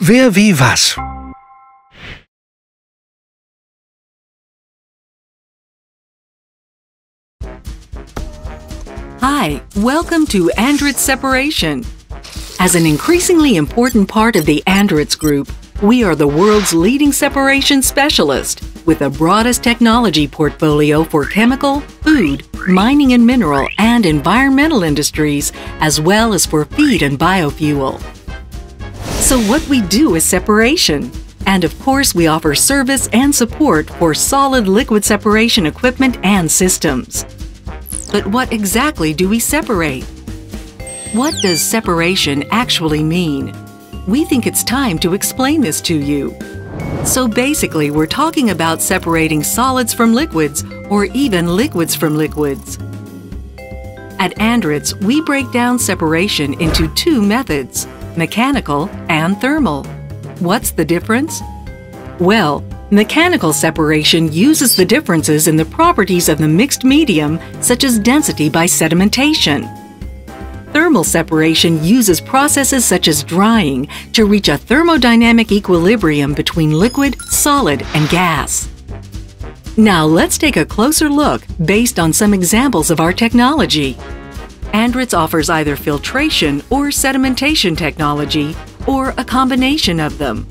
Wer wie was. Hi, welcome to Andritz Separation. As an increasingly important part of the Andritz Group, we are the world's leading separation specialist with the broadest technology portfolio for chemical, food, mining and mineral, and environmental industries, as well as for feed and biofuel. So, what we do is separation. And of course, we offer service and support for solid liquid separation equipment and systems. But what exactly do we separate? What does separation actually mean? We think it's time to explain this to you. So basically, we're talking about separating solids from liquids or even liquids from liquids. At Andritz, we break down separation into two methods mechanical and thermal. What's the difference? Well, mechanical separation uses the differences in the properties of the mixed medium, such as density by sedimentation. Thermal separation uses processes such as drying to reach a thermodynamic equilibrium between liquid, solid, and gas. Now let's take a closer look based on some examples of our technology. Andritz offers either filtration or sedimentation technology, or a combination of them.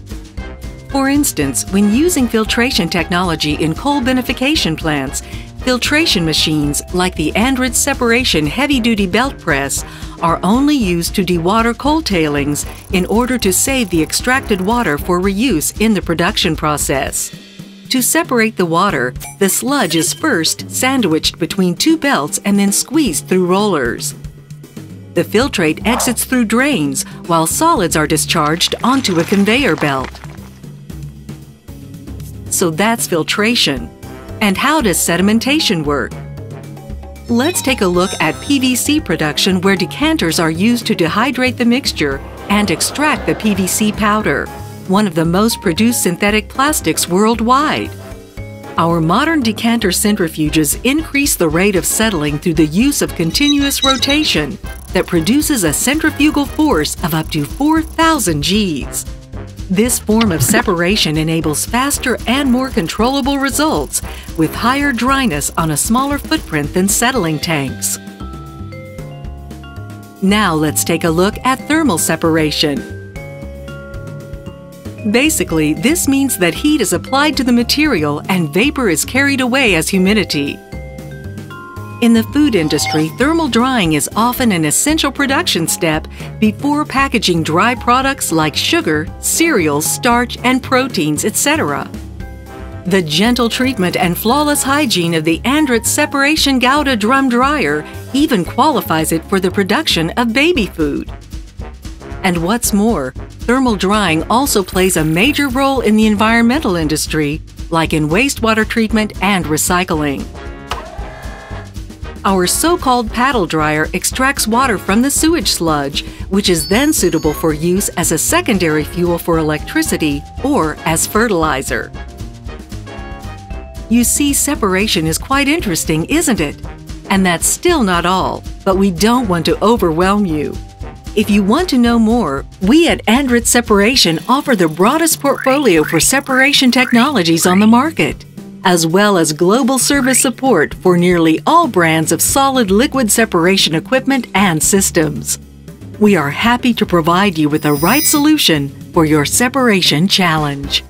For instance, when using filtration technology in coal beneficiation plants, filtration machines like the Andritz Separation Heavy Duty Belt Press are only used to dewater coal tailings in order to save the extracted water for reuse in the production process. To separate the water, the sludge is first sandwiched between two belts and then squeezed through rollers. The filtrate exits through drains while solids are discharged onto a conveyor belt. So that's filtration. And how does sedimentation work? Let's take a look at PVC production where decanters are used to dehydrate the mixture and extract the PVC powder one of the most produced synthetic plastics worldwide. Our modern decanter centrifuges increase the rate of settling through the use of continuous rotation that produces a centrifugal force of up to 4,000 Gs. This form of separation enables faster and more controllable results with higher dryness on a smaller footprint than settling tanks. Now let's take a look at thermal separation. Basically, this means that heat is applied to the material and vapor is carried away as humidity. In the food industry, thermal drying is often an essential production step before packaging dry products like sugar, cereals, starch, and proteins, etc. The gentle treatment and flawless hygiene of the Andritz Separation Gouda drum dryer even qualifies it for the production of baby food. And what's more, thermal drying also plays a major role in the environmental industry, like in wastewater treatment and recycling. Our so-called paddle dryer extracts water from the sewage sludge, which is then suitable for use as a secondary fuel for electricity or as fertilizer. You see, separation is quite interesting, isn't it? And that's still not all, but we don't want to overwhelm you. If you want to know more, we at Andritz Separation offer the broadest portfolio for separation technologies on the market, as well as global service support for nearly all brands of solid liquid separation equipment and systems. We are happy to provide you with the right solution for your separation challenge.